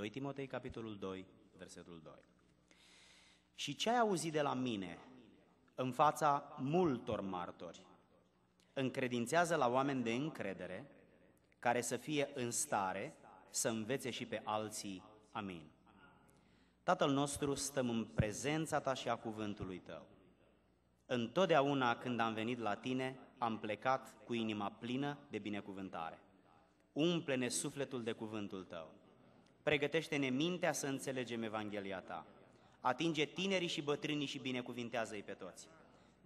2 Timotei, capitolul 2, versetul 2. Și ce ai auzit de la mine în fața multor martori? Încredințează la oameni de încredere, care să fie în stare să învețe și pe alții. Amin. Tatăl nostru, stăm în prezența Ta și a cuvântului Tău. Întotdeauna când am venit la Tine, am plecat cu inima plină de binecuvântare. Umple-ne sufletul de cuvântul Tău. Pregătește-ne mintea să înțelegem Evanghelia Ta. Atinge tinerii și bătrânii și binecuvintează-i pe toți.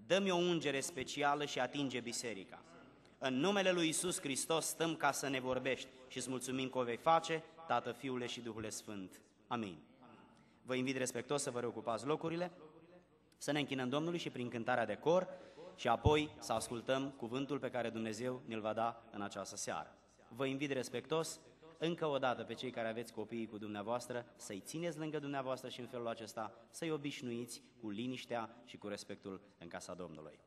Dă-mi o ungere specială și atinge biserica. În numele Lui Isus Hristos stăm ca să ne vorbești și îți mulțumim că o vei face, Tată, Fiule și Duhul Sfânt. Amin. Vă invit respectos să vă reocupați locurile, să ne închinăm Domnului și prin cântarea de cor și apoi să ascultăm cuvântul pe care Dumnezeu ne-l va da în această seară. Vă invit respectos încă o dată pe cei care aveți copiii cu dumneavoastră să-i țineți lângă dumneavoastră și în felul acesta să-i obișnuiți cu liniștea și cu respectul în casa Domnului.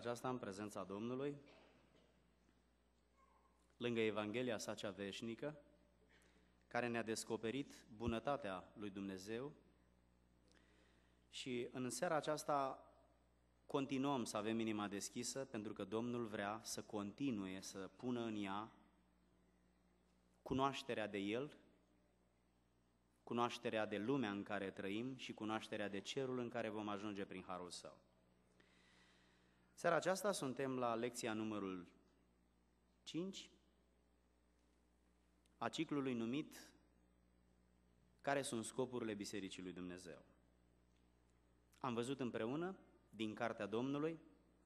aceasta în prezența Domnului, lângă Evanghelia sa cea veșnică, care ne-a descoperit bunătatea lui Dumnezeu și în seara aceasta continuăm să avem inima deschisă pentru că Domnul vrea să continue să pună în ea cunoașterea de El, cunoașterea de lumea în care trăim și cunoașterea de cerul în care vom ajunge prin Harul Său. Seara aceasta suntem la lecția numărul 5 a ciclului numit Care sunt scopurile Bisericii lui Dumnezeu? Am văzut împreună din Cartea Domnului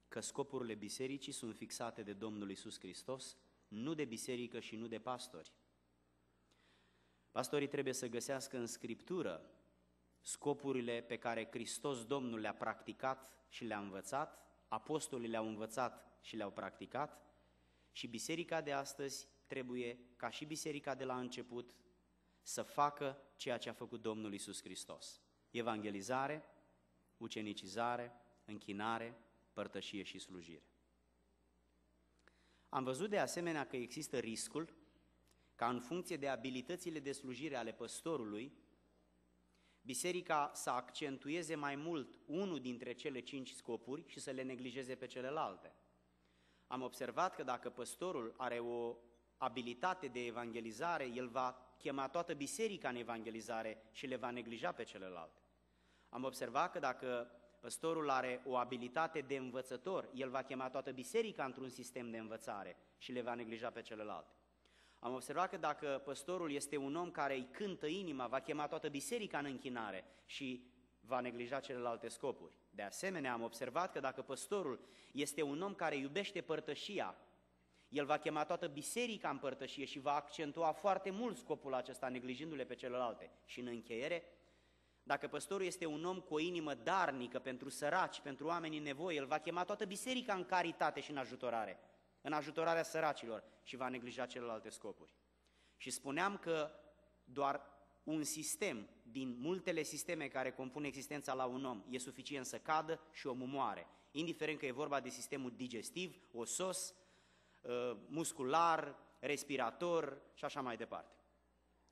că scopurile bisericii sunt fixate de Domnul Isus Hristos, nu de biserică și nu de pastori. Pastorii trebuie să găsească în Scriptură scopurile pe care Hristos Domnul le-a practicat și le-a învățat apostolii le-au învățat și le-au practicat și biserica de astăzi trebuie, ca și biserica de la început, să facă ceea ce a făcut Domnul Isus Hristos. Evangelizare, ucenicizare, închinare, părtășie și slujire. Am văzut de asemenea că există riscul ca în funcție de abilitățile de slujire ale păstorului, biserica să accentueze mai mult unul dintre cele cinci scopuri și să le neglijeze pe celelalte. Am observat că dacă păstorul are o abilitate de evangelizare, el va chema toată biserica în evangelizare și le va neglija pe celelalte. Am observat că dacă păstorul are o abilitate de învățător, el va chema toată biserica într-un sistem de învățare și le va neglija pe celelalte. Am observat că dacă păstorul este un om care îi cântă inima, va chema toată biserica în închinare și va neglija celelalte scopuri. De asemenea, am observat că dacă păstorul este un om care iubește părtășia, el va chema toată biserica în părtășie și va accentua foarte mult scopul acesta, neglijindu-le pe celelalte. Și în încheiere, dacă păstorul este un om cu o inimă darnică pentru săraci, pentru oameni în nevoie, el va chema toată biserica în caritate și în ajutorare în ajutorarea săracilor și va neglija celelalte scopuri. Și spuneam că doar un sistem din multele sisteme care compun existența la un om e suficient să cadă și omul moare, indiferent că e vorba de sistemul digestiv, osos, uh, muscular, respirator și așa mai departe.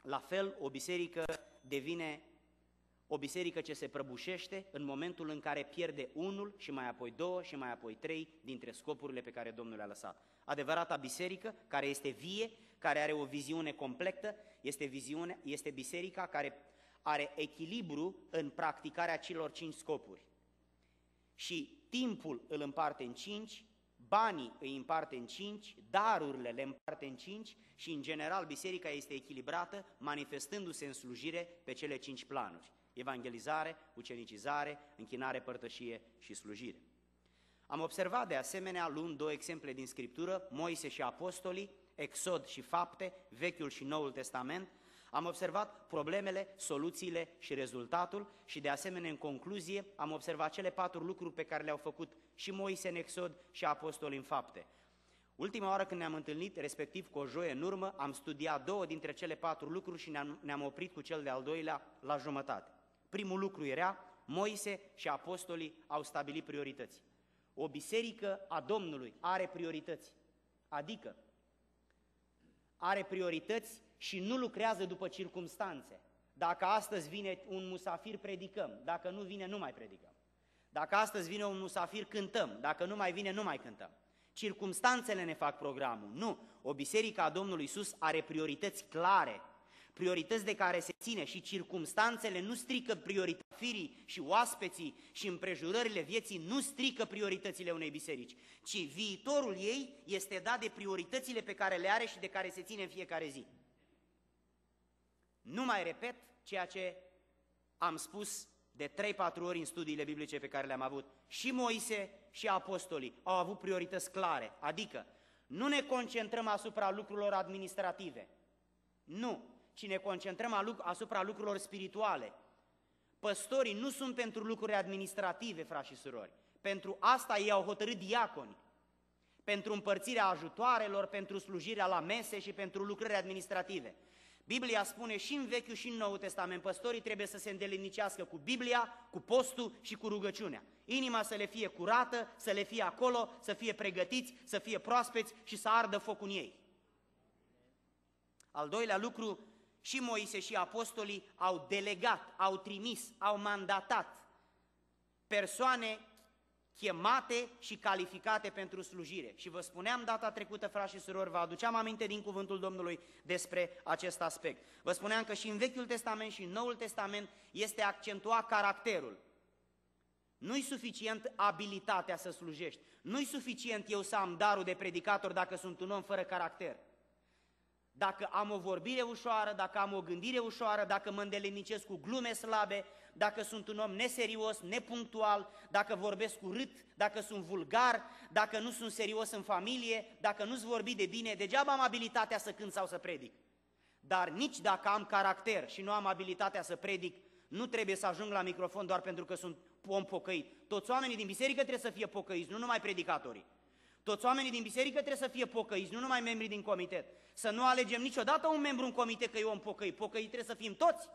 La fel, o biserică devine o biserică ce se prăbușește în momentul în care pierde unul și mai apoi două și mai apoi trei dintre scopurile pe care Domnul le-a lăsat. Adevărata biserică, care este vie, care are o viziune completă, este, viziune, este biserica care are echilibru în practicarea celor cinci scopuri. Și timpul îl împarte în cinci, banii îi împarte în cinci, darurile le împarte în cinci și, în general, biserica este echilibrată, manifestându-se în slujire pe cele cinci planuri evangelizare, ucenicizare, închinare, părtășie și slujire. Am observat de asemenea, luând două exemple din Scriptură, Moise și Apostolii, Exod și Fapte, Vechiul și Noul Testament, am observat problemele, soluțiile și rezultatul și de asemenea în concluzie am observat cele patru lucruri pe care le-au făcut și Moise în Exod și Apostolii în Fapte. Ultima oară când ne-am întâlnit, respectiv cu o joie în urmă, am studiat două dintre cele patru lucruri și ne-am, ne oprit cu cel de-al doilea la jumătate. Primul lucru era, Moise și apostolii au stabilit priorități. O biserică a Domnului are priorități, adică are priorități și nu lucrează după circumstanțe. Dacă astăzi vine un musafir, predicăm. Dacă nu vine, nu mai predicăm. Dacă astăzi vine un musafir, cântăm. Dacă nu mai vine, nu mai cântăm. Circumstanțele ne fac programul. Nu. O biserică a Domnului Isus are priorități clare priorități de care se ține și circumstanțele nu strică prioritafirii și oaspeții și împrejurările vieții nu strică prioritățile unei biserici, ci viitorul ei este dat de prioritățile pe care le are și de care se ține în fiecare zi. Nu mai repet ceea ce am spus de 3-4 ori în studiile biblice pe care le-am avut. Și Moise și apostolii au avut priorități clare, adică nu ne concentrăm asupra lucrurilor administrative. Nu, ci ne concentrăm asupra lucrurilor spirituale. Păstorii nu sunt pentru lucruri administrative, frați și surori. Pentru asta ei au hotărât diaconi. Pentru împărțirea ajutoarelor, pentru slujirea la mese și pentru lucrări administrative. Biblia spune și în Vechiul și în Noul Testament, păstorii trebuie să se îndelinicească cu Biblia, cu postul și cu rugăciunea. Inima să le fie curată, să le fie acolo, să fie pregătiți, să fie proaspeți și să ardă focul în ei. Al doilea lucru și Moise și apostolii au delegat, au trimis, au mandatat persoane chemate și calificate pentru slujire. Și vă spuneam data trecută, frați și surori, vă aduceam aminte din cuvântul Domnului despre acest aspect. Vă spuneam că și în Vechiul Testament și în Noul Testament este accentuat caracterul. Nu-i suficient abilitatea să slujești, nu-i suficient eu să am darul de predicator dacă sunt un om fără caracter dacă am o vorbire ușoară, dacă am o gândire ușoară, dacă mă îndelenicesc cu glume slabe, dacă sunt un om neserios, nepunctual, dacă vorbesc urât, dacă sunt vulgar, dacă nu sunt serios în familie, dacă nu-ți vorbi de bine, degeaba am abilitatea să cânt sau să predic. Dar nici dacă am caracter și nu am abilitatea să predic, nu trebuie să ajung la microfon doar pentru că sunt om pocăit. Toți oamenii din biserică trebuie să fie pocăiți, nu numai predicatorii. Toți oamenii din biserică trebuie să fie pocăiți, nu numai membrii din comitet. Să nu alegem niciodată un membru în comitet că e om pocăit. Pocăit trebuie să fim toți.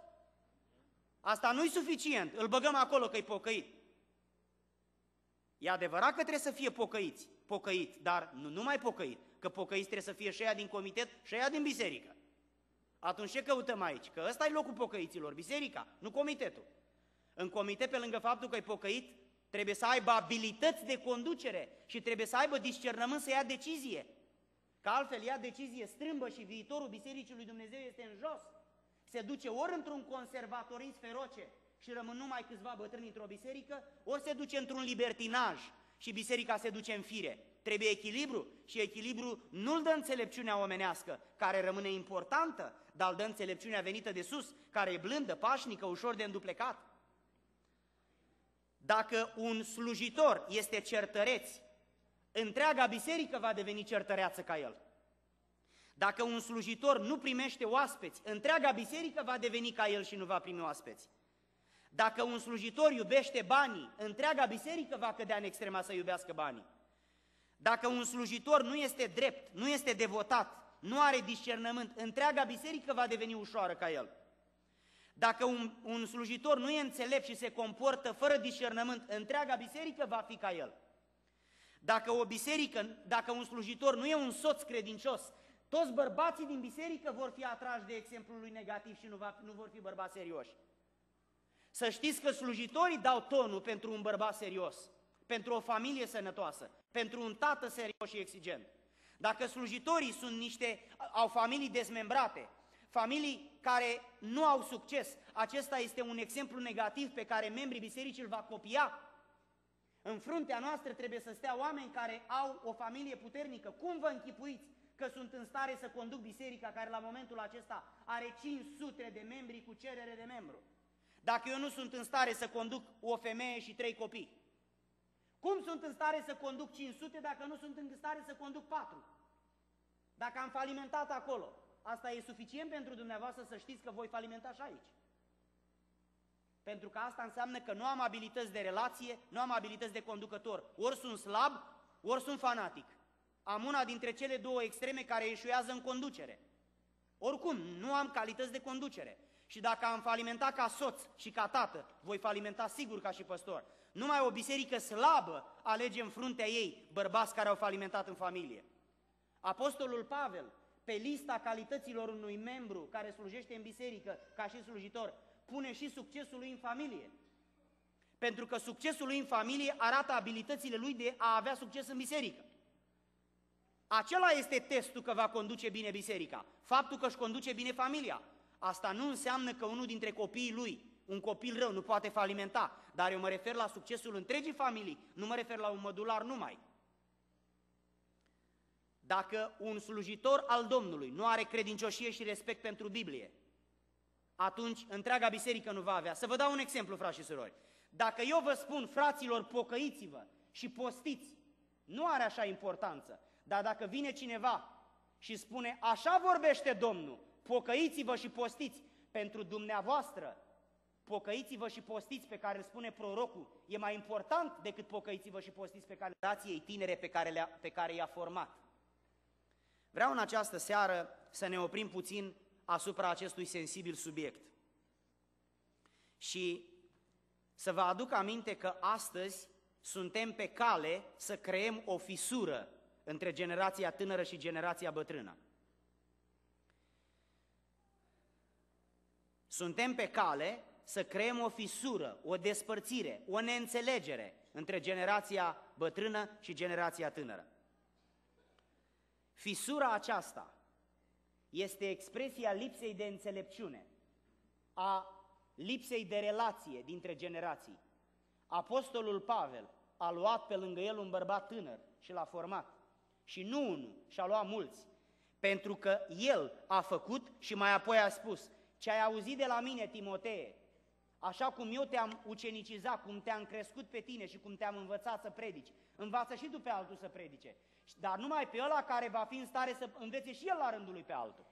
Asta nu e suficient. Îl băgăm acolo că e pocăit. E adevărat că trebuie să fie pocăiți, pocăit, dar nu numai pocăit, că pocăiți trebuie să fie și din comitet și din biserică. Atunci ce căutăm aici? Că ăsta e locul pocăiților, biserica, nu comitetul. În comitet, pe lângă faptul că e pocăit, trebuie să aibă abilități de conducere și trebuie să aibă discernământ să ia decizie. Că altfel ia decizie strâmbă și viitorul Bisericii lui Dumnezeu este în jos. Se duce ori într-un conservatorism feroce și rămân numai câțiva bătrâni într-o biserică, ori se duce într-un libertinaj și biserica se duce în fire. Trebuie echilibru și echilibru nu-l dă înțelepciunea omenească, care rămâne importantă, dar îl dă înțelepciunea venită de sus, care e blândă, pașnică, ușor de înduplecat. Dacă un slujitor este certăreț, întreaga biserică va deveni certăreață ca el. Dacă un slujitor nu primește oaspeți, întreaga biserică va deveni ca el și nu va primi oaspeți. Dacă un slujitor iubește banii, întreaga biserică va cădea în extrema să iubească banii. Dacă un slujitor nu este drept, nu este devotat, nu are discernământ, întreaga biserică va deveni ușoară ca el. Dacă un, un slujitor nu e înțelept și se comportă fără discernământ, întreaga biserică va fi ca el. Dacă o biserică, dacă un slujitor nu e un soț credincios, toți bărbații din biserică vor fi atrași de exemplul lui negativ și nu, va, nu vor fi bărbați serioși. Să știți că slujitorii dau tonul pentru un bărbat serios, pentru o familie sănătoasă, pentru un tată serios și exigent. Dacă slujitorii sunt niște, au familii dezmembrate, familii care nu au succes, acesta este un exemplu negativ pe care membrii bisericii îl va copia. În fruntea noastră trebuie să stea oameni care au o familie puternică. Cum vă închipuiți că sunt în stare să conduc biserica care la momentul acesta are 500 de membri cu cerere de membru? Dacă eu nu sunt în stare să conduc o femeie și trei copii, cum sunt în stare să conduc 500 dacă nu sunt în stare să conduc 4? Dacă am falimentat acolo, asta e suficient pentru dumneavoastră să știți că voi falimenta și aici. Pentru că asta înseamnă că nu am abilități de relație, nu am abilități de conducător. Ori sunt slab, ori sunt fanatic. Am una dintre cele două extreme care eșuează în conducere. Oricum, nu am calități de conducere. Și dacă am falimentat ca soț și ca tată, voi falimenta sigur ca și păstor. Numai o biserică slabă alege în fruntea ei bărbați care au falimentat în familie. Apostolul Pavel, pe lista calităților unui membru care slujește în biserică ca și slujitor, pune și succesul lui în familie. Pentru că succesul lui în familie arată abilitățile lui de a avea succes în biserică. Acela este testul că va conduce bine biserica. Faptul că își conduce bine familia. Asta nu înseamnă că unul dintre copiii lui, un copil rău, nu poate falimenta. Dar eu mă refer la succesul întregii familii, nu mă refer la un mădular numai. Dacă un slujitor al Domnului nu are credincioșie și respect pentru Biblie, atunci întreaga biserică nu va avea. Să vă dau un exemplu, frați și surori. Dacă eu vă spun, fraților, pocăiți-vă și postiți, nu are așa importanță. Dar dacă vine cineva și spune, așa vorbește Domnul, pocăiți-vă și postiți, pentru dumneavoastră, pocăiți-vă și postiți pe care îl spune prorocul, e mai important decât pocăiți-vă și postiți pe care dați ei tinere pe care, le-a, pe care i-a format. Vreau în această seară să ne oprim puțin asupra acestui sensibil subiect. Și să vă aduc aminte că astăzi suntem pe cale să creăm o fisură între generația tânără și generația bătrână. Suntem pe cale să creăm o fisură, o despărțire, o neînțelegere între generația bătrână și generația tânără. Fisura aceasta este expresia lipsei de înțelepciune, a lipsei de relație dintre generații. Apostolul Pavel a luat pe lângă el un bărbat tânăr și l-a format. Și nu unul, și-a luat mulți. Pentru că el a făcut și mai apoi a spus, ce ai auzit de la mine, Timotee, așa cum eu te-am ucenicizat, cum te-am crescut pe tine și cum te-am învățat să predici, învață și tu pe altul să predice. Dar numai pe ăla care va fi în stare să învețe și el la rândul lui pe altul.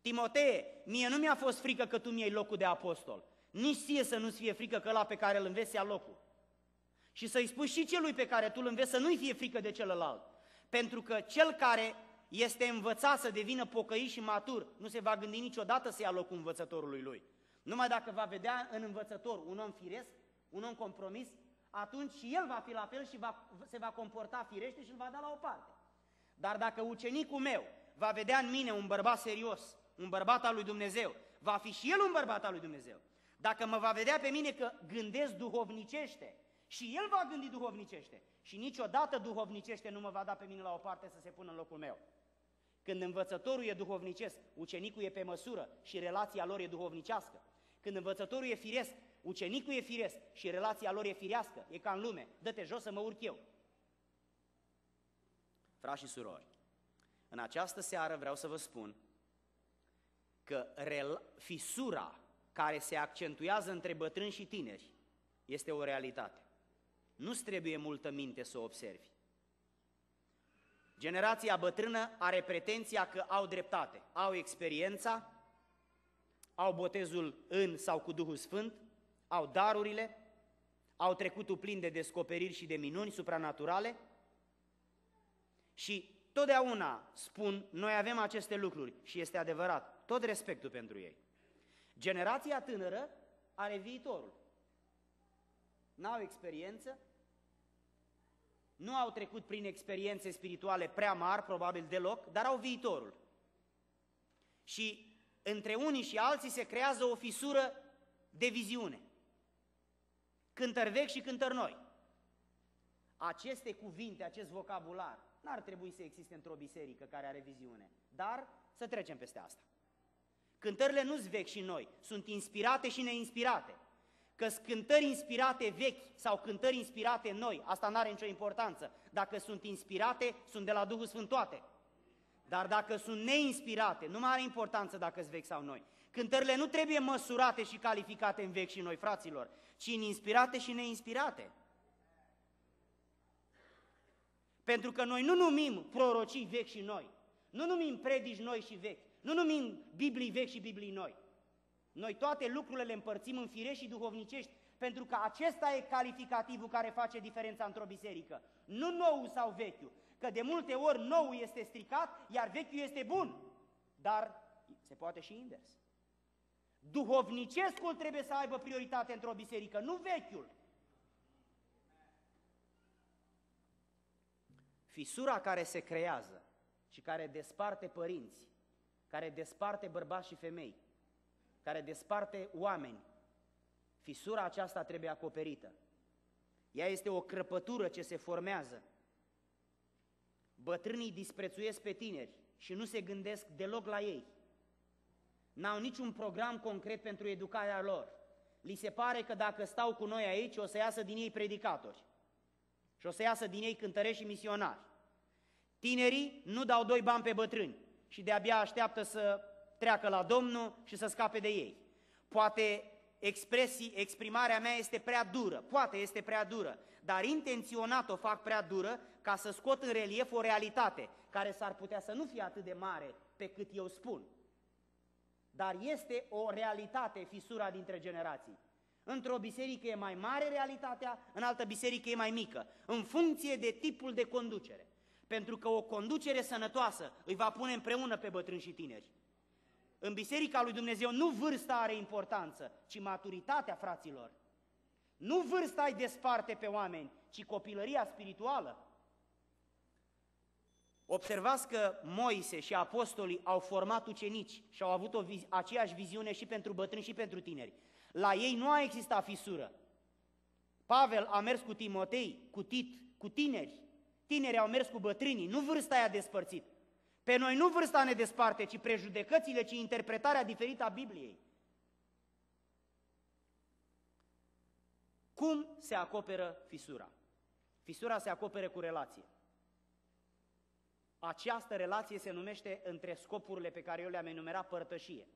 Timotee, mie nu mi-a fost frică că tu mi-ai locul de apostol. Nici ție să nu-ți fie frică că ăla pe care îl înveți ia locul. Și să-i spui și celui pe care tu îl înveți să nu-i fie frică de celălalt. Pentru că cel care este învățat să devină pocăit și matur, nu se va gândi niciodată să ia locul învățătorului lui. Numai dacă va vedea în învățător un om firesc, un om compromis, atunci și el va fi la fel și va, se va comporta firește și îl va da la o parte. Dar dacă ucenicul meu va vedea în mine un bărbat serios, un bărbat al lui Dumnezeu, va fi și el un bărbat al lui Dumnezeu. Dacă mă va vedea pe mine că gândesc duhovnicește și el va gândi duhovnicește și niciodată duhovnicește nu mă va da pe mine la o parte să se pună în locul meu. Când învățătorul e duhovnicesc, ucenicul e pe măsură și relația lor e duhovnicească. Când învățătorul e firesc, ucenicul e firesc și relația lor e firească, e ca în lume, dă-te jos să mă urc eu. Frați și surori, în această seară vreau să vă spun că fisura care se accentuează între bătrâni și tineri este o realitate. Nu-ți trebuie multă minte să o observi. Generația bătrână are pretenția că au dreptate, au experiența, au botezul în sau cu Duhul Sfânt, au darurile, au trecutul plin de descoperiri și de minuni supranaturale și totdeauna spun, noi avem aceste lucruri și este adevărat, tot respectul pentru ei. Generația tânără are viitorul. N-au experiență, nu au trecut prin experiențe spirituale prea mari, probabil deloc, dar au viitorul. Și între unii și alții se creează o fisură de viziune. Cântări vechi și cântări noi. Aceste cuvinte, acest vocabular, n-ar trebui să existe într-o biserică care are viziune, dar să trecem peste asta. Cântările nu-s vechi și noi, sunt inspirate și neinspirate. Că cântări inspirate vechi sau cântări inspirate noi, asta nu are nicio importanță. Dacă sunt inspirate, sunt de la Duhul Sfânt toate. Dar dacă sunt neinspirate, nu mai are importanță dacă sunt vechi sau noi. Cântările nu trebuie măsurate și calificate în vechi și noi, fraților, ci în inspirate și neinspirate. Pentru că noi nu numim prorocii vechi și noi, nu numim predici noi și vechi, nu numim Biblii vechi și Biblii noi. Noi toate lucrurile le împărțim în fire și duhovnicești, pentru că acesta e calificativul care face diferența într-o biserică. Nu nou sau vechiul, că de multe ori nou este stricat, iar vechiul este bun. Dar se poate și invers. Duhovnicescul trebuie să aibă prioritate într-o biserică, nu vechiul. Fisura care se creează și care desparte părinți, care desparte bărbați și femei, care desparte oameni, fisura aceasta trebuie acoperită. Ea este o crăpătură ce se formează. Bătrânii disprețuiesc pe tineri și nu se gândesc deloc la ei. N-au niciun program concret pentru educarea lor. Li se pare că dacă stau cu noi aici, o să iasă din ei predicatori. Și o să iasă din ei cântărești și misionari. Tinerii nu dau doi bani pe bătrâni și de-abia așteaptă să treacă la Domnul și să scape de ei. Poate expresii, exprimarea mea este prea dură, poate este prea dură, dar intenționat o fac prea dură ca să scot în relief o realitate care s-ar putea să nu fie atât de mare pe cât eu spun. Dar este o realitate fisura dintre generații. Într-o biserică e mai mare realitatea, în altă biserică e mai mică, în funcție de tipul de conducere. Pentru că o conducere sănătoasă îi va pune împreună pe bătrâni și tineri. În Biserica lui Dumnezeu nu vârsta are importanță, ci maturitatea fraților. Nu vârsta îi desparte pe oameni, ci copilăria spirituală. Observați că Moise și apostolii au format ucenici și au avut o viz- aceeași viziune și pentru bătrâni și pentru tineri. La ei nu a existat fisură. Pavel a mers cu Timotei, cu Tit, cu tineri. Tinerii au mers cu bătrânii, nu vârsta aia despărțit. Pe noi nu vârsta ne desparte, ci prejudecățile, ci interpretarea diferită a Bibliei. Cum se acoperă fisura? Fisura se acoperă cu relație. Această relație se numește între scopurile pe care eu le-am enumerat părtășie.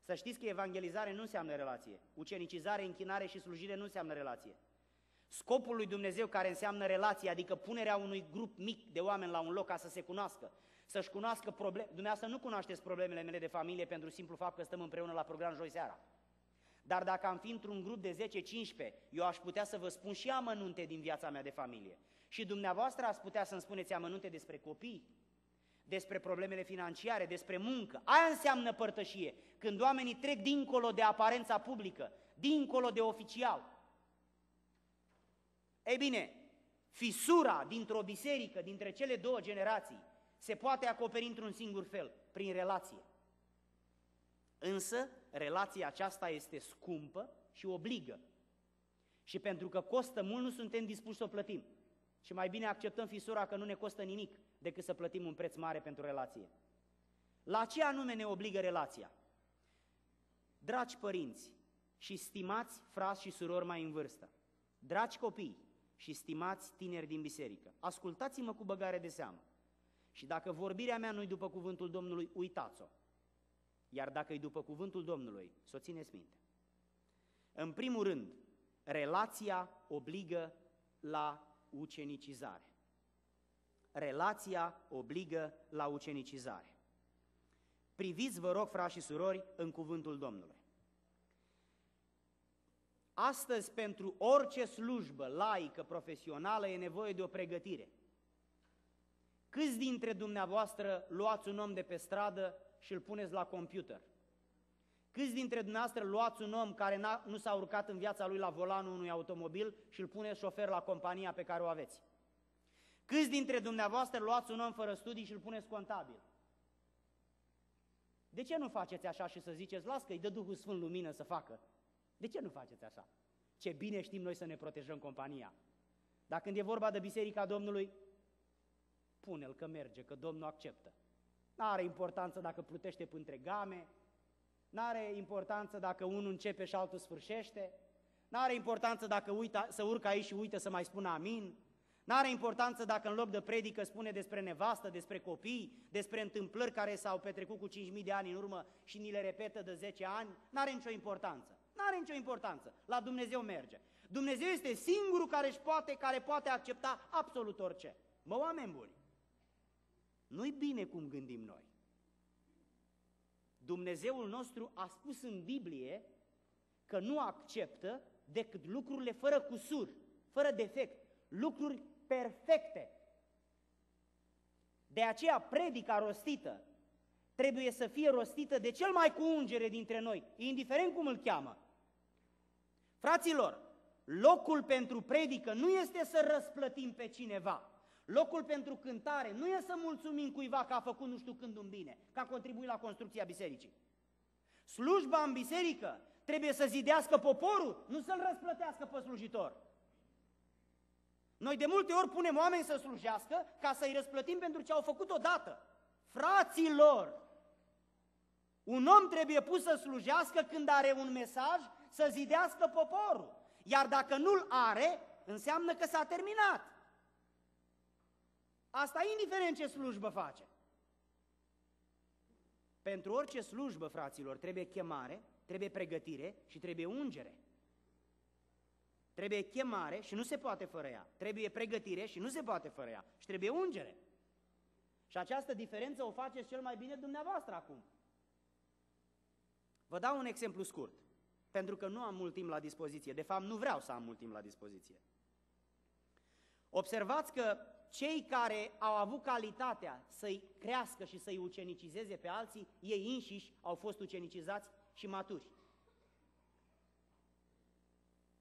Să știți că evangelizare nu înseamnă relație. Ucenicizare, închinare și slujire nu înseamnă relație. Scopul lui Dumnezeu care înseamnă relație, adică punerea unui grup mic de oameni la un loc ca să se cunoască, să-și cunoască probleme. Dumneavoastră nu cunoașteți problemele mele de familie pentru simplu fapt că stăm împreună la program joi seara. Dar dacă am fi într-un grup de 10-15, eu aș putea să vă spun și amănunte din viața mea de familie. Și dumneavoastră ați putea să-mi spuneți amănunte despre copii, despre problemele financiare, despre muncă. Aia înseamnă părtășie, când oamenii trec dincolo de aparența publică, dincolo de oficial. Ei bine, fisura dintr-o biserică, dintre cele două generații, se poate acoperi într-un singur fel, prin relație. Însă, relația aceasta este scumpă și obligă. Și pentru că costă mult, nu suntem dispuși să o plătim. Și mai bine acceptăm fisura că nu ne costă nimic decât să plătim un preț mare pentru relație. La ce anume ne obligă relația? Dragi părinți și stimați frați și surori mai în vârstă, dragi copii și stimați tineri din biserică, ascultați-mă cu băgare de seamă. Și dacă vorbirea mea nu-i după cuvântul Domnului, uitați-o. Iar dacă e după cuvântul Domnului, să o țineți minte. În primul rând, relația obligă la ucenicizare. Relația obligă la ucenicizare. Priviți, vă rog, frați și surori, în cuvântul Domnului. Astăzi, pentru orice slujbă laică, profesională, e nevoie de o pregătire. Câți dintre dumneavoastră luați un om de pe stradă și îl puneți la computer? Câți dintre dumneavoastră luați un om care nu s-a urcat în viața lui la volanul unui automobil și îl puneți șofer la compania pe care o aveți? Câți dintre dumneavoastră luați un om fără studii și îl puneți contabil? De ce nu faceți așa și să ziceți, las că îi dă Duhul Sfânt lumină să facă? De ce nu faceți așa? Ce bine știm noi să ne protejăm compania. Dar când e vorba de Biserica Domnului, pune-l că merge, că Domnul acceptă. N-are importanță dacă plutește între game, n-are importanță dacă unul începe și altul sfârșește, n-are importanță dacă uita, să urcă aici și uită să mai spună amin, n-are importanță dacă în loc de predică spune despre nevastă, despre copii, despre întâmplări care s-au petrecut cu 5.000 de ani în urmă și ni le repetă de 10 ani, n-are nicio importanță. N-are nicio importanță. La Dumnezeu merge. Dumnezeu este singurul care, își poate, care poate accepta absolut orice. Mă, oameni buni, nu-i bine cum gândim noi. Dumnezeul nostru a spus în Biblie că nu acceptă decât lucrurile fără cusur, fără defect, lucruri perfecte. De aceea predica rostită trebuie să fie rostită de cel mai cu ungere dintre noi, indiferent cum îl cheamă. Fraților, locul pentru predică nu este să răsplătim pe cineva. Locul pentru cântare nu este să mulțumim cuiva că a făcut nu știu când un bine, că a contribuit la construcția bisericii. Slujba în biserică trebuie să zidească poporul, nu să-l răsplătească pe slujitor. Noi de multe ori punem oameni să slujească ca să-i răsplătim pentru ce au făcut odată. Fraților, un om trebuie pus să slujească când are un mesaj să zidească poporul. Iar dacă nu-l are, înseamnă că s-a terminat. Asta indiferent ce slujbă face. Pentru orice slujbă, fraților, trebuie chemare, trebuie pregătire și trebuie ungere. Trebuie chemare și nu se poate fără ea. Trebuie pregătire și nu se poate fără ea. Și trebuie ungere. Și această diferență o faceți cel mai bine dumneavoastră acum. Vă dau un exemplu scurt, pentru că nu am mult timp la dispoziție. De fapt, nu vreau să am mult timp la dispoziție. Observați că cei care au avut calitatea să-i crească și să-i ucenicizeze pe alții, ei înșiși au fost ucenicizați și maturi.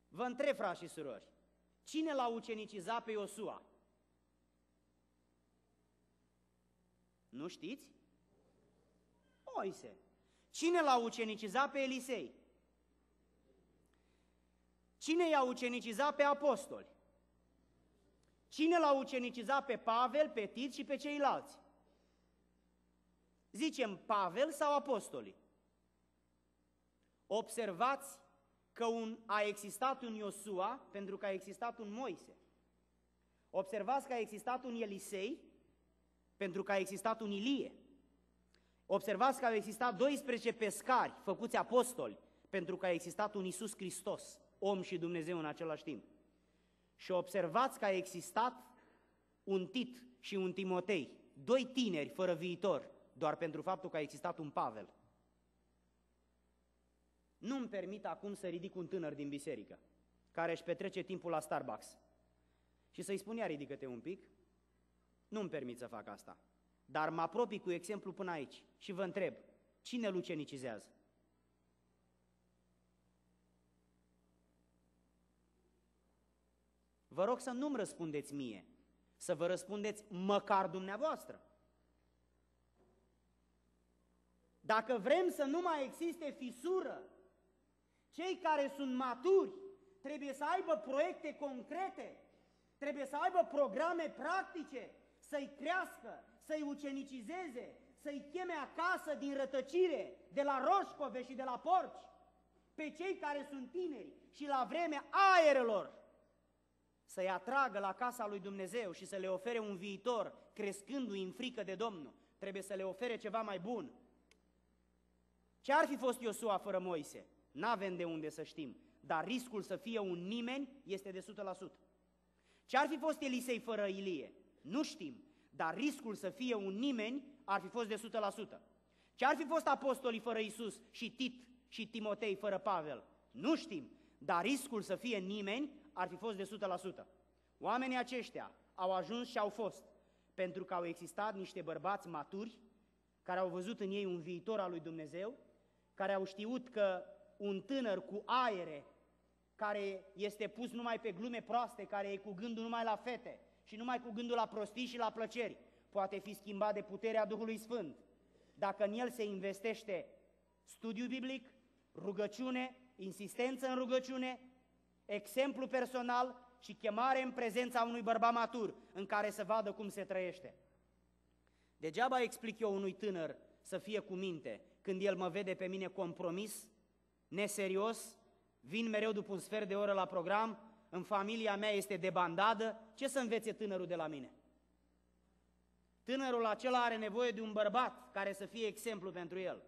Vă întreb, frați și surori, cine l-a ucenicizat pe Iosua? Nu știți? Moise. Cine l-a ucenicizat pe Elisei? Cine i-a ucenicizat pe apostoli? Cine l-a ucenicizat pe Pavel, pe Tit și pe ceilalți? Zicem Pavel sau apostolii? Observați că un, a existat un Iosua pentru că a existat un Moise. Observați că a existat un Elisei pentru că a existat un Ilie. Observați că au existat 12 pescari făcuți apostoli pentru că a existat un Isus Hristos, om și Dumnezeu în același timp. Și observați că a existat un Tit și un Timotei, doi tineri fără viitor, doar pentru faptul că a existat un Pavel. Nu-mi permit acum să ridic un tânăr din biserică, care își petrece timpul la Starbucks, și să-i spun, ia ridică-te un pic, nu-mi permit să fac asta. Dar mă apropii cu exemplu până aici și vă întreb, cine îl Vă rog să nu-mi răspundeți mie, să vă răspundeți măcar dumneavoastră. Dacă vrem să nu mai existe fisură, cei care sunt maturi trebuie să aibă proiecte concrete, trebuie să aibă programe practice, să-i crească, să-i ucenicizeze, să-i cheme acasă din rătăcire, de la roșcove și de la porci, pe cei care sunt tineri și la vremea aerelor, să-i atragă la casa lui Dumnezeu și să le ofere un viitor, crescându-i în frică de Domnul. Trebuie să le ofere ceva mai bun. Ce ar fi fost Iosua fără Moise? N-avem de unde să știm, dar riscul să fie un nimeni este de 100%. Ce ar fi fost Elisei fără Ilie? Nu știm, dar riscul să fie un nimeni ar fi fost de 100%. Ce ar fi fost apostolii fără Isus și Tit și Timotei fără Pavel? Nu știm, dar riscul să fie nimeni ar fi fost de 100%. Oamenii aceștia au ajuns și au fost pentru că au existat niște bărbați maturi care au văzut în ei un viitor al lui Dumnezeu, care au știut că un tânăr cu aere, care este pus numai pe glume proaste, care e cu gândul numai la fete, și numai cu gândul la prostii și la plăceri poate fi schimbat de puterea Duhului Sfânt. Dacă în el se investește studiu biblic, rugăciune, insistență în rugăciune, exemplu personal și chemare în prezența unui bărbat matur în care să vadă cum se trăiește. Degeaba explic eu unui tânăr să fie cu minte când el mă vede pe mine compromis, neserios, vin mereu după un sfert de oră la program în familia mea este de bandadă, ce să învețe tânărul de la mine? Tânărul acela are nevoie de un bărbat care să fie exemplu pentru el.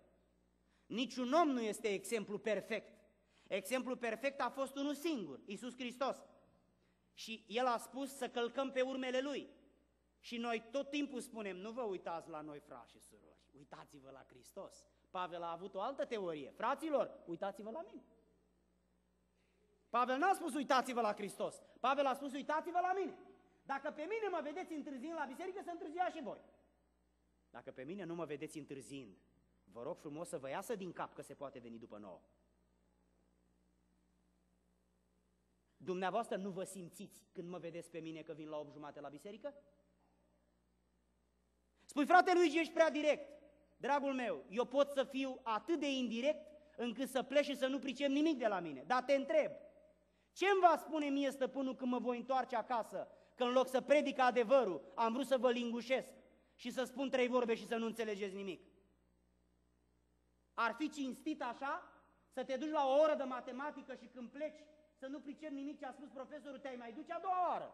Niciun om nu este exemplu perfect. Exemplu perfect a fost unul singur, Isus Hristos. Și El a spus să călcăm pe urmele Lui. Și noi tot timpul spunem, nu vă uitați la noi, frați și surori, uitați-vă la Hristos. Pavel a avut o altă teorie. Fraților, uitați-vă la mine. Pavel n-a spus uitați-vă la Hristos. Pavel a spus uitați-vă la mine. Dacă pe mine mă vedeți întârziind la biserică, să întârziați și voi. Dacă pe mine nu mă vedeți întârziind, vă rog frumos să vă iasă din cap că se poate veni după nouă. Dumneavoastră nu vă simțiți când mă vedeți pe mine că vin la 8 jumate la biserică? Spui, frate Luigi, ești prea direct. Dragul meu, eu pot să fiu atât de indirect încât să pleci și să nu pricep nimic de la mine. Dar te întreb, ce îmi va spune mie stăpânul când mă voi întoarce acasă, că în loc să predic adevărul, am vrut să vă lingușesc și să spun trei vorbe și să nu înțelegeți nimic? Ar fi cinstit așa să te duci la o oră de matematică și când pleci să nu pricep nimic ce a spus profesorul, te-ai mai duce a doua oară.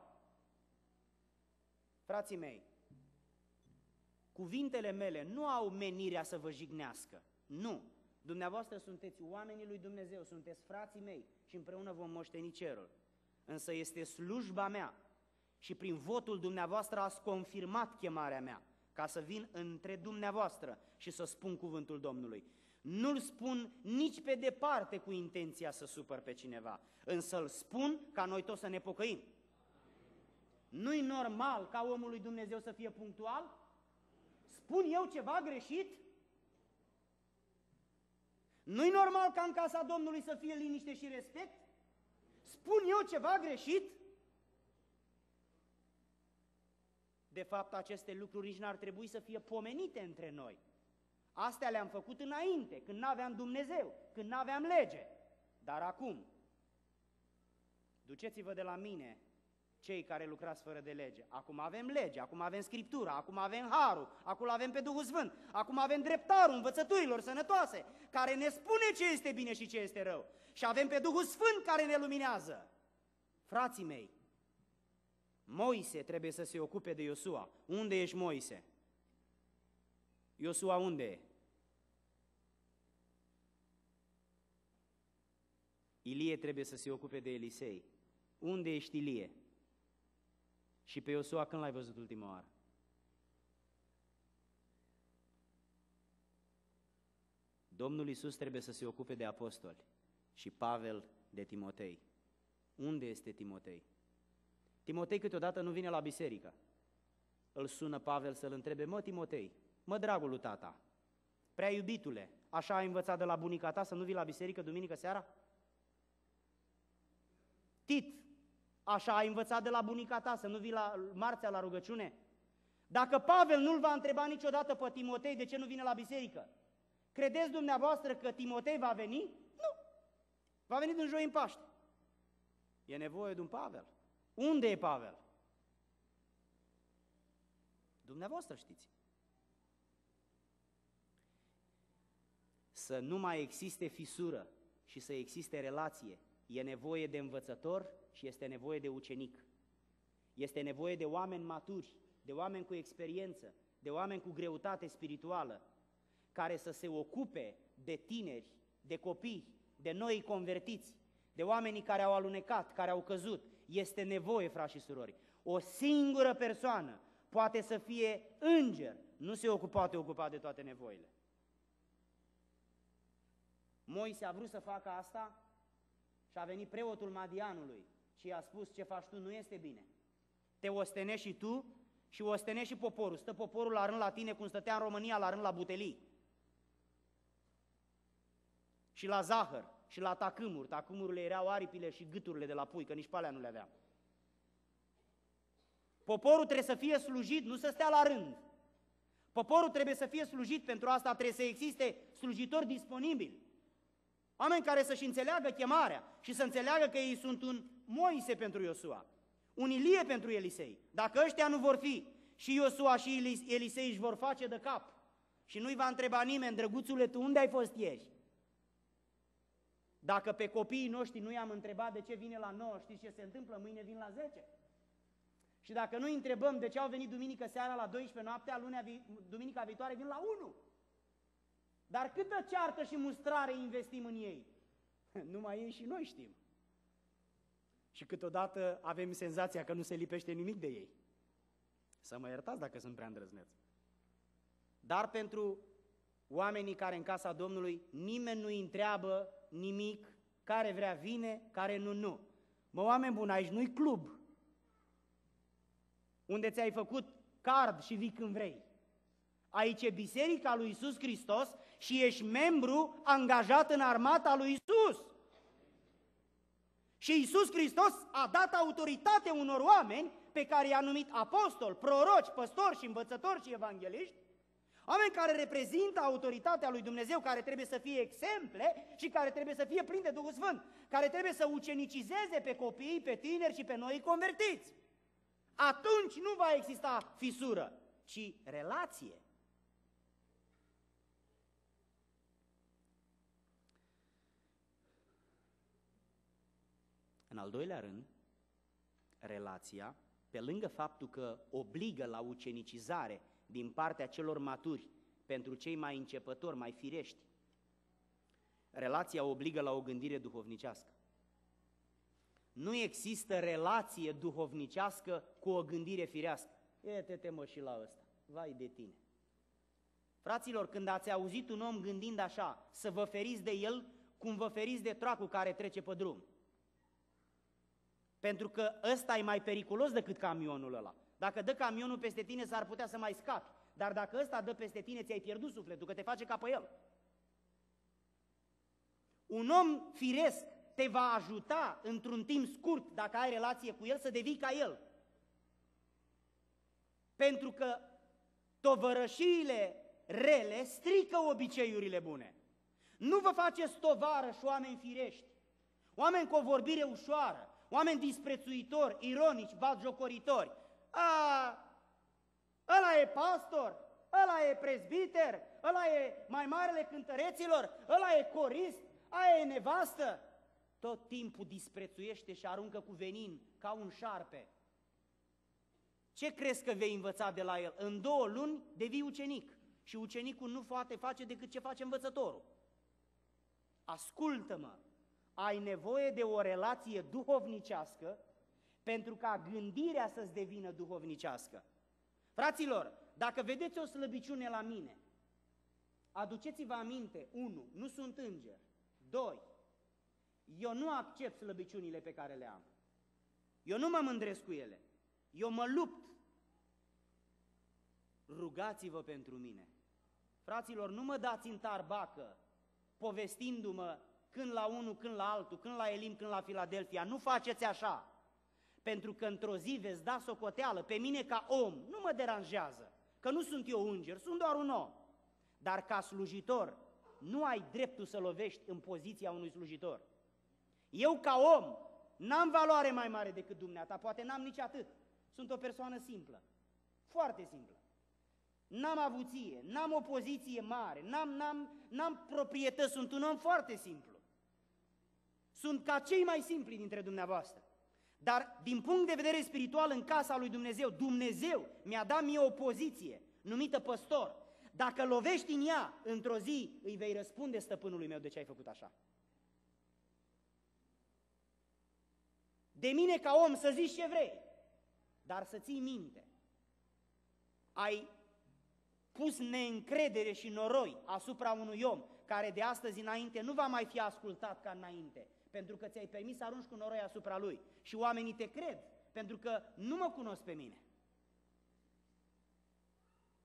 Frații mei, cuvintele mele nu au menirea să vă jignească. Nu. Dumneavoastră sunteți oamenii lui Dumnezeu, sunteți frații mei și împreună vom moșteni cerul. Însă este slujba mea și prin votul dumneavoastră ați confirmat chemarea mea ca să vin între dumneavoastră și să spun cuvântul Domnului. Nu-l spun nici pe departe cu intenția să supăr pe cineva, însă îl spun ca noi toți să ne pocăim. Nu-i normal ca omul lui Dumnezeu să fie punctual? Spun eu ceva greșit? Nu-i normal ca în casa Domnului să fie liniște și respect? Spun eu ceva greșit? De fapt, aceste lucruri nici n-ar trebui să fie pomenite între noi. Astea le-am făcut înainte, când n-aveam Dumnezeu, când n-aveam lege. Dar acum, duceți-vă de la mine, cei care lucrați fără de lege. Acum avem lege, acum avem Scriptura, acum avem Harul, acum avem pe Duhul Sfânt, acum avem dreptarul învățăturilor sănătoase, care ne spune ce este bine și ce este rău. Și avem pe Duhul Sfânt care ne luminează. Frații mei, Moise trebuie să se ocupe de Iosua. Unde ești Moise? Iosua unde e? Ilie trebuie să se ocupe de Elisei. Unde ești Ilie? Și pe Iosua când l-ai văzut ultima oară? Domnul Isus trebuie să se ocupe de apostoli și Pavel de Timotei. Unde este Timotei? Timotei câteodată nu vine la biserică. Îl sună Pavel să-l întrebe, mă Timotei, mă dragul lui tata, prea iubitule, așa ai învățat de la bunica ta să nu vii la biserică duminică seara? Tit, așa ai învățat de la bunica ta să nu vii la marțea la rugăciune? Dacă Pavel nu-l va întreba niciodată pe Timotei de ce nu vine la biserică, credeți dumneavoastră că Timotei va veni? Nu. Va veni din joi în Paște. E nevoie de un Pavel. Unde e Pavel? Dumneavoastră știți. Să nu mai existe fisură și să existe relație. E nevoie de învățător și este nevoie de ucenic. Este nevoie de oameni maturi, de oameni cu experiență, de oameni cu greutate spirituală, care să se ocupe de tineri, de copii, de noi convertiți, de oamenii care au alunecat, care au căzut. Este nevoie, frați și surori. O singură persoană poate să fie înger, nu se poate ocupa de toate nevoile. Moise a vrut să facă asta și a venit preotul Madianului și i-a spus ce faci tu nu este bine. Te ostenești și tu și ostenești și poporul. Stă poporul la rând la tine cum stătea în România la rând la butelii. Și la zahăr și la tacâmuri. Tacâmurile erau aripile și gâturile de la pui, că nici pe alea nu le aveam. Poporul trebuie să fie slujit, nu să stea la rând. Poporul trebuie să fie slujit, pentru asta trebuie să existe slujitori disponibili. Oameni care să-și înțeleagă chemarea și să înțeleagă că ei sunt un Moise pentru Iosua, un Ilie pentru Elisei. Dacă ăștia nu vor fi, și Iosua și Elisei își vor face de cap și nu-i va întreba nimeni, drăguțule, tu unde ai fost ieri? Dacă pe copiii noștri nu i-am întrebat de ce vine la 9, știți ce se întâmplă? Mâine vin la 10. Și dacă nu întrebăm de ce au venit duminică seara la 12 noaptea, lunea vi- duminica viitoare vin la 1. Dar câtă ceartă și mustrare investim în ei? Numai ei și noi știm. Și câteodată avem senzația că nu se lipește nimic de ei. Să mă iertați dacă sunt prea îndrăzneț. Dar pentru oamenii care în casa Domnului nimeni nu îi întreabă nimic, care vrea vine, care nu, nu. Mă, oameni buni, aici nu-i club unde ți-ai făcut card și vii când vrei. Aici e Biserica lui Isus Hristos și ești membru angajat în armata lui Isus. Și Isus Hristos a dat autoritate unor oameni pe care i-a numit apostoli, proroci, păstori și învățători și evangeliști, oameni care reprezintă autoritatea lui Dumnezeu, care trebuie să fie exemple și care trebuie să fie plini de Duhul Sfânt, care trebuie să ucenicizeze pe copii, pe tineri și pe noi convertiți. Atunci nu va exista fisură, ci relație. În al doilea rând, relația, pe lângă faptul că obligă la ucenicizare din partea celor maturi pentru cei mai începători, mai firești, relația obligă la o gândire duhovnicească. Nu există relație duhovnicească cu o gândire firească. E, te temă și la ăsta, vai de tine. Fraților, când ați auzit un om gândind așa, să vă feriți de el cum vă feriți de tracul care trece pe drum. Pentru că ăsta e mai periculos decât camionul ăla. Dacă dă camionul peste tine, s-ar putea să mai scapi. Dar dacă ăsta dă peste tine, ți-ai pierdut sufletul, că te face ca pe el. Un om firesc te va ajuta într-un timp scurt, dacă ai relație cu el, să devii ca el. Pentru că tovărășiile rele strică obiceiurile bune. Nu vă faceți tovarăși oameni firești, oameni cu o vorbire ușoară, oameni disprețuitori, ironici, batjocoritori. A, ăla e pastor, ăla e prezbiter, ăla e mai marele cântăreților, ăla e corist, aia e nevastă. Tot timpul disprețuiește și aruncă cu venin ca un șarpe. Ce crezi că vei învăța de la el? În două luni devii ucenic și ucenicul nu poate face decât ce face învățătorul. Ascultă-mă, ai nevoie de o relație duhovnicească pentru ca gândirea să-ți devină duhovnicească. Fraților, dacă vedeți o slăbiciune la mine, aduceți-vă aminte, unu, nu sunt înger, doi, eu nu accept slăbiciunile pe care le am. Eu nu mă mândresc cu ele. Eu mă lupt. Rugați-vă pentru mine. Fraților, nu mă dați în tarbacă povestindu-mă când la unul, când la altul, când la Elim, când la Filadelfia. Nu faceți așa, pentru că într-o zi veți da socoteală. Pe mine ca om nu mă deranjează, că nu sunt eu înger, sunt doar un om. Dar ca slujitor, nu ai dreptul să lovești în poziția unui slujitor. Eu ca om n-am valoare mai mare decât dumneata, poate n-am nici atât. Sunt o persoană simplă, foarte simplă. N-am avuție, n-am o poziție mare, n-am, n-am, n-am proprietăți, sunt un om foarte simplu. Sunt ca cei mai simpli dintre dumneavoastră. Dar din punct de vedere spiritual în casa lui Dumnezeu, Dumnezeu mi-a dat mie o poziție numită păstor. Dacă lovești în ea, într-o zi îi vei răspunde stăpânului meu de ce ai făcut așa. De mine ca om să zici ce vrei, dar să ții minte. Ai pus neîncredere și noroi asupra unui om care de astăzi înainte nu va mai fi ascultat ca înainte, pentru că ți-ai permis să arunci cu noroi asupra lui. Și oamenii te cred, pentru că nu mă cunosc pe mine.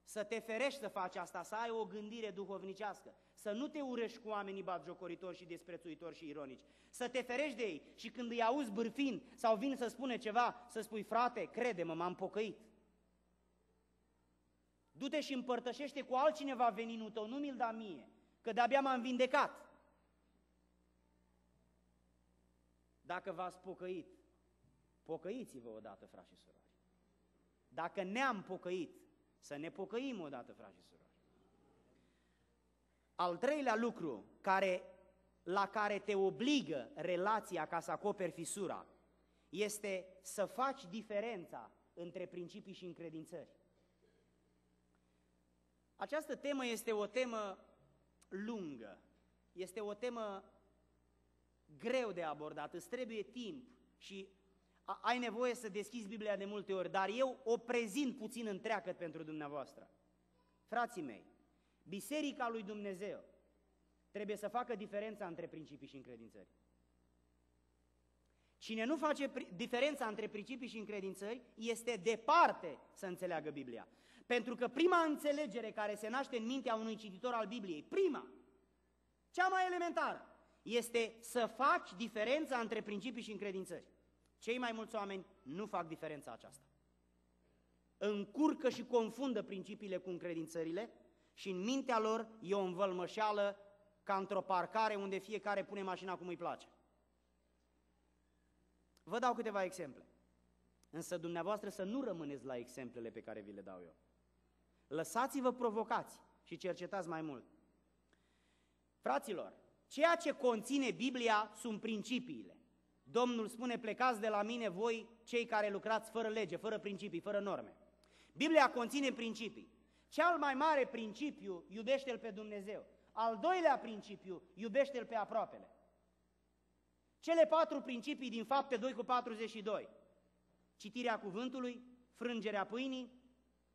Să te ferești să faci asta, să ai o gândire duhovnicească, să nu te urești cu oamenii batjocoritori și desprețuitori și ironici, să te ferești de ei și când îi auzi bârfind sau vin să spune ceva, să spui, frate, crede-mă, m-am pocăit. Du-te și împărtășește cu altcineva veninul tău, nu mi-l da mie, că de-abia m-am vindecat. Dacă v-ați pocăit, pocăiți-vă odată, frați și surori. Dacă ne-am pocăit, să ne pocăim odată, frați și surori. Al treilea lucru care, la care te obligă relația ca să acoperi fisura este să faci diferența între principii și încredințări. Această temă este o temă lungă, este o temă greu de abordat, îți trebuie timp și ai nevoie să deschizi Biblia de multe ori, dar eu o prezint puțin întreagă pentru dumneavoastră. Frații mei, Biserica lui Dumnezeu trebuie să facă diferența între principii și încredințări. Cine nu face diferența între principii și încredințări este departe să înțeleagă Biblia. Pentru că prima înțelegere care se naște în mintea unui cititor al Bibliei, prima, cea mai elementară, este să faci diferența între principii și încredințări. Cei mai mulți oameni nu fac diferența aceasta. Încurcă și confundă principiile cu încredințările și în mintea lor e o învălmășeală ca într-o parcare unde fiecare pune mașina cum îi place. Vă dau câteva exemple. Însă dumneavoastră să nu rămâneți la exemplele pe care vi le dau eu. Lăsați-vă provocați și cercetați mai mult. Fraților, ceea ce conține Biblia sunt principiile. Domnul spune, plecați de la mine voi, cei care lucrați fără lege, fără principii, fără norme. Biblia conține principii. Cel mai mare principiu, iubește-L pe Dumnezeu. Al doilea principiu, iubește-L pe aproapele. Cele patru principii din fapte 2 cu 42. Citirea cuvântului, frângerea pâinii,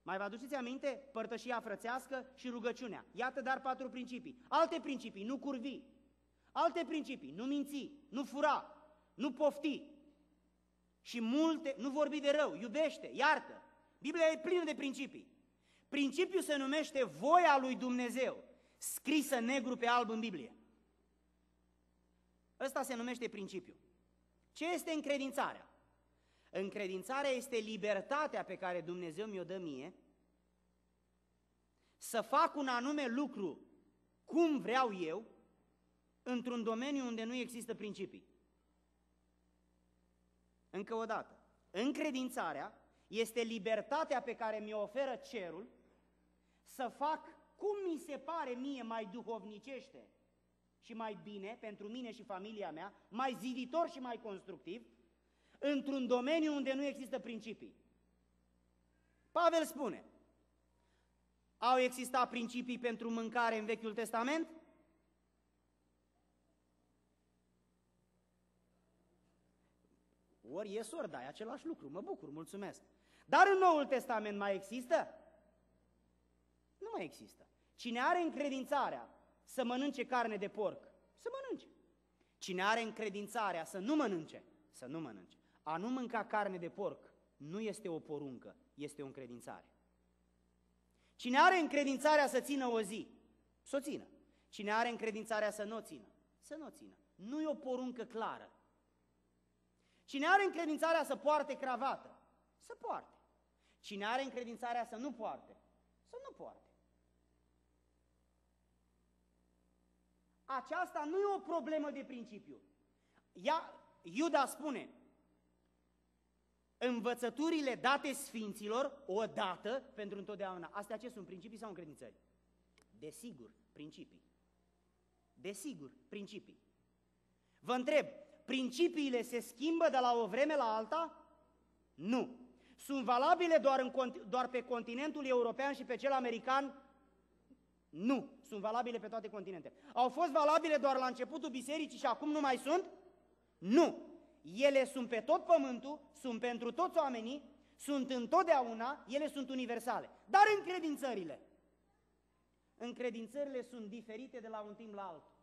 mai vă aduceți aminte? Părtășia frățească și rugăciunea. Iată dar patru principii. Alte principii, nu curvi. Alte principii, nu minți, nu fura, nu pofti. Și multe, nu vorbi de rău, iubește, iartă. Biblia e plină de principii. Principiul se numește voia lui Dumnezeu, scrisă negru pe alb în Biblie. Ăsta se numește principiu. Ce este încredințarea? Încredințarea este libertatea pe care Dumnezeu mi-o dă mie să fac un anume lucru cum vreau eu, într-un domeniu unde nu există principii. Încă o dată, încredințarea este libertatea pe care mi-o oferă cerul să fac cum mi se pare mie mai duhovnicește și mai bine pentru mine și familia mea, mai ziditor și mai constructiv, într-un domeniu unde nu există principii. Pavel spune, au existat principii pentru mâncare în Vechiul Testament? Ori e ori da, e același lucru, mă bucur, mulțumesc. Dar în Noul Testament mai există? Nu mai există. Cine are încredințarea să mănânce carne de porc, să mănânce. Cine are încredințarea să nu mănânce, să nu mănânce. A nu mânca carne de porc nu este o poruncă, este o încredințare. Cine are încredințarea să țină o zi, să o țină. Cine are încredințarea să nu o țină, să nu o țină. Nu e o poruncă clară. Cine are încredințarea să poarte cravată, să poarte. Cine are încredințarea să nu poarte, să nu poarte. Aceasta nu e o problemă de principiu. Ea, Iuda spune, învățăturile date sfinților, o dată pentru întotdeauna. Astea ce sunt, principii sau încredințări? Desigur, principii. Desigur, principii. Vă întreb, principiile se schimbă de la o vreme la alta? Nu. Sunt valabile doar, în, doar pe continentul european și pe cel american? Nu. Sunt valabile pe toate continentele. Au fost valabile doar la începutul bisericii și acum nu mai sunt? Nu. Ele sunt pe tot pământul, sunt pentru toți oamenii, sunt întotdeauna, ele sunt universale. Dar încredințările? Încredințările sunt diferite de la un timp la altul.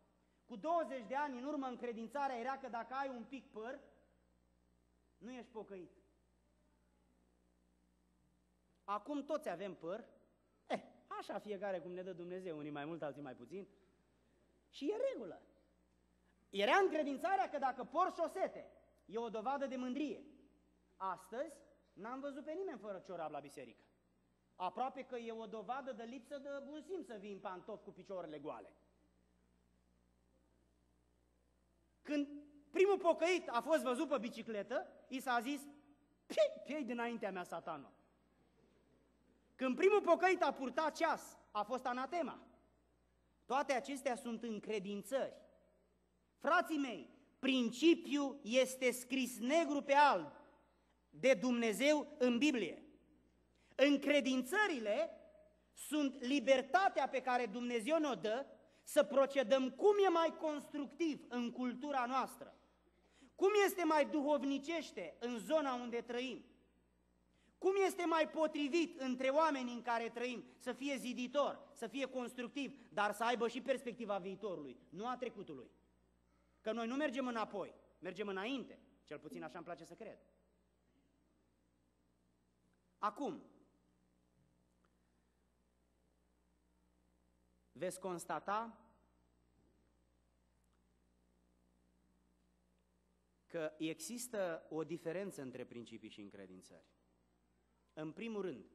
Cu 20 de ani în urmă încredințarea era că dacă ai un pic păr, nu ești pocăit. Acum toți avem păr, eh, așa fiecare cum ne dă Dumnezeu, unii mai mult, alții mai puțin, și e regulă. Era încredințarea că dacă por șosete, e o dovadă de mândrie. Astăzi n-am văzut pe nimeni fără ciorap la biserică. Aproape că e o dovadă de lipsă de bun simț să vii în pantof cu picioarele goale. Când primul pocăit a fost văzut pe bicicletă, i s-a zis, piei, piei dinaintea mea, satanul. Când primul pocăit a purtat ceas, a fost anatema. Toate acestea sunt încredințări. Frații mei, principiul este scris negru pe alb de Dumnezeu în Biblie. Încredințările sunt libertatea pe care Dumnezeu ne-o dă să procedăm cum e mai constructiv în cultura noastră, cum este mai duhovnicește în zona unde trăim, cum este mai potrivit între oamenii în care trăim să fie ziditor, să fie constructiv, dar să aibă și perspectiva viitorului, nu a trecutului. Că noi nu mergem înapoi, mergem înainte, cel puțin așa îmi place să cred. Acum, veți constata că există o diferență între principii și încredințări. În primul rând,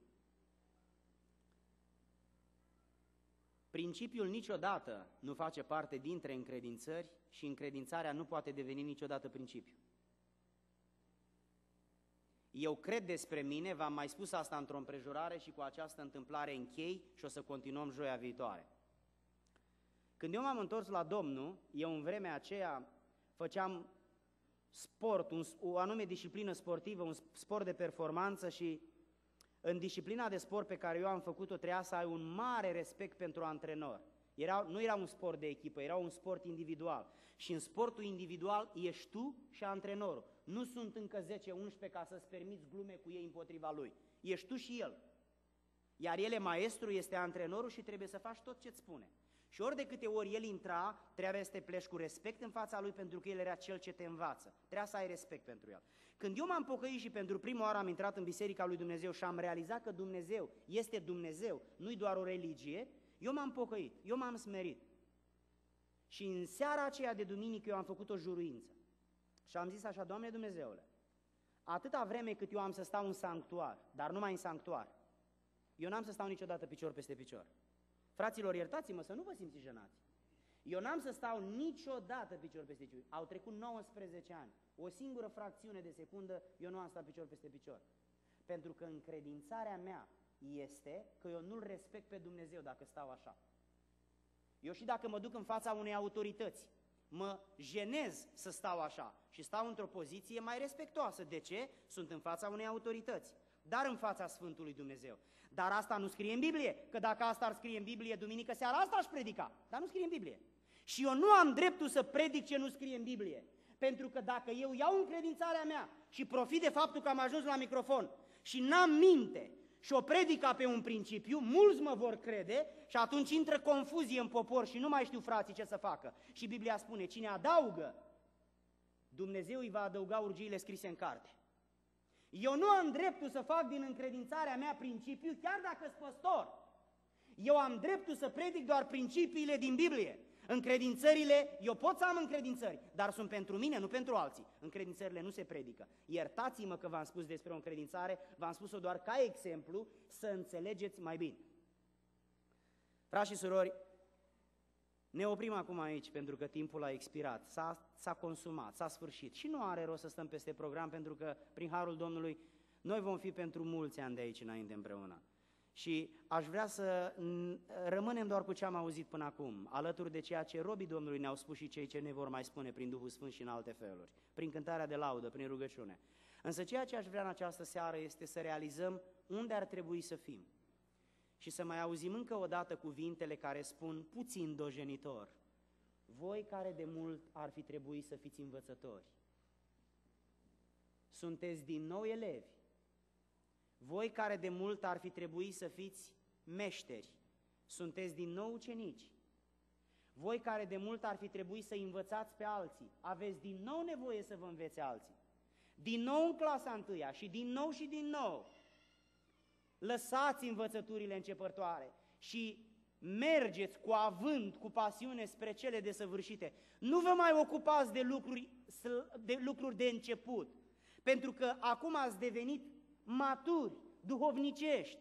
principiul niciodată nu face parte dintre încredințări și încredințarea nu poate deveni niciodată principiu. Eu cred despre mine, v-am mai spus asta într-o împrejurare și cu această întâmplare închei și o să continuăm joia viitoare. Când eu m-am întors la Domnul, eu în vremea aceea făceam sport, un, o anume disciplină sportivă, un sport de performanță și în disciplina de sport pe care eu am făcut-o trebuia să ai un mare respect pentru antrenor. Era, nu era un sport de echipă, era un sport individual. Și în sportul individual ești tu și antrenorul. Nu sunt încă 10-11 ca să-ți permiți glume cu ei împotriva lui. Ești tu și el. Iar el e maestru, este antrenorul și trebuie să faci tot ce-ți spune. Și ori de câte ori el intra, trebuia să te pleci cu respect în fața lui pentru că el era cel ce te învață. Trebuia să ai respect pentru el. Când eu m-am pocăit și pentru prima oară am intrat în Biserica lui Dumnezeu și am realizat că Dumnezeu este Dumnezeu, nu-i doar o religie, eu m-am pocăit, eu m-am smerit. Și în seara aceea de duminică eu am făcut o juruință. Și am zis așa, Doamne Dumnezeule, atâta vreme cât eu am să stau în sanctuar, dar numai în sanctuar, eu n-am să stau niciodată picior peste picior. Fraților, iertați-mă să nu vă simți jenați. Eu n-am să stau niciodată picior peste picior. Au trecut 19 ani. O singură fracțiune de secundă eu nu am stat picior peste picior. Pentru că încredințarea mea este că eu nu-L respect pe Dumnezeu dacă stau așa. Eu și dacă mă duc în fața unei autorități, mă jenez să stau așa și stau într-o poziție mai respectoasă. De ce? Sunt în fața unei autorități, dar în fața Sfântului Dumnezeu. Dar asta nu scrie în Biblie, că dacă asta ar scrie în Biblie, duminică seara asta aș predica, dar nu scrie în Biblie. Și eu nu am dreptul să predic ce nu scrie în Biblie. Pentru că dacă eu iau încredințarea mea și profit de faptul că am ajuns la microfon și n-am minte și o predica pe un principiu, mulți mă vor crede și atunci intră confuzie în popor și nu mai știu frații ce să facă. Și Biblia spune, cine adaugă, Dumnezeu îi va adăuga urgiile scrise în carte. Eu nu am dreptul să fac din încredințarea mea principiu, chiar dacă sunt păstor. Eu am dreptul să predic doar principiile din Biblie. Încredințările, eu pot să am încredințări, dar sunt pentru mine, nu pentru alții. Încredințările nu se predică. Iertați-mă că v-am spus despre o încredințare, v-am spus-o doar ca exemplu să înțelegeți mai bine. Frați și surori, ne oprim acum aici pentru că timpul a expirat, s-a, consumat, s-a sfârșit și nu are rost să stăm peste program pentru că prin Harul Domnului noi vom fi pentru mulți ani de aici înainte împreună. Și aș vrea să rămânem doar cu ce am auzit până acum, alături de ceea ce robii Domnului ne-au spus și cei ce ne vor mai spune prin Duhul Sfânt și în alte feluri, prin cântarea de laudă, prin rugăciune. Însă ceea ce aș vrea în această seară este să realizăm unde ar trebui să fim și să mai auzim încă o dată cuvintele care spun puțin dojenitor. Voi care de mult ar fi trebuit să fiți învățători, sunteți din nou elevi, voi care de mult ar fi trebuit să fiți meșteri, sunteți din nou ucenici. Voi care de mult ar fi trebuit să învățați pe alții, aveți din nou nevoie să vă învețe alții. Din nou în clasa întâia și din nou și din nou. Lăsați învățăturile începătoare și mergeți cu avânt, cu pasiune spre cele desăvârșite. Nu vă mai ocupați de lucruri de, lucruri de început, pentru că acum ați devenit maturi, duhovnicești.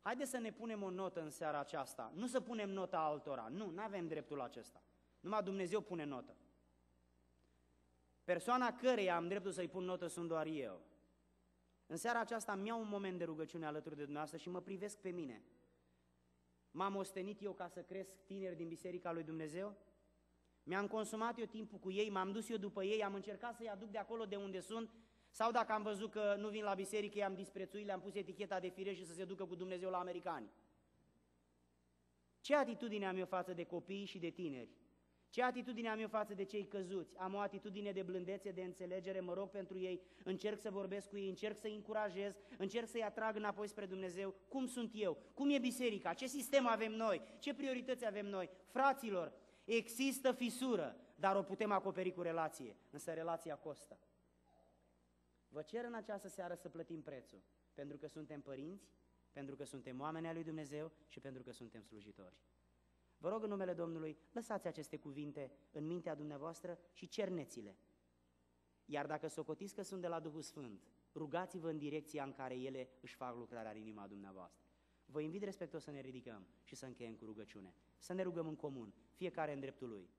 Haideți să ne punem o notă în seara aceasta. Nu să punem nota altora. Nu, nu avem dreptul acesta. Numai Dumnezeu pune notă. Persoana căreia am dreptul să-i pun notă sunt doar eu. În seara aceasta am iau un moment de rugăciune alături de dumneavoastră și mă privesc pe mine. M-am ostenit eu ca să cresc tineri din Biserica lui Dumnezeu? Mi-am consumat eu timpul cu ei, m-am dus eu după ei, am încercat să-i aduc de acolo de unde sunt sau dacă am văzut că nu vin la biserică, i-am disprețuit, le-am pus eticheta de fire și să se ducă cu Dumnezeu la americani. Ce atitudine am eu față de copii și de tineri? Ce atitudine am eu față de cei căzuți? Am o atitudine de blândețe, de înțelegere, mă rog pentru ei, încerc să vorbesc cu ei, încerc să-i încurajez, încerc să-i atrag înapoi spre Dumnezeu. Cum sunt eu? Cum e biserica? Ce sistem avem noi? Ce priorități avem noi? Fraților, există fisură, dar o putem acoperi cu relație, însă relația costă. Vă cer în această seară să plătim prețul, pentru că suntem părinți, pentru că suntem oameni al lui Dumnezeu și pentru că suntem slujitori. Vă rog în numele Domnului, lăsați aceste cuvinte în mintea dumneavoastră și cerneți-le. Iar dacă socotiți că sunt de la Duhul Sfânt, rugați-vă în direcția în care ele își fac lucrarea în inima dumneavoastră. Vă invit respectos să ne ridicăm și să încheiem cu rugăciune. Să ne rugăm în comun, fiecare în dreptul lui.